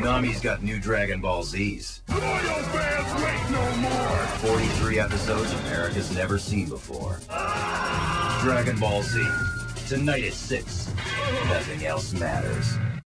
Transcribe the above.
Toonami's got new Dragon Ball Zs. Loyal fans wait no more! 43 episodes America's never seen before. Dragon Ball Z. Tonight at 6. Nothing else matters.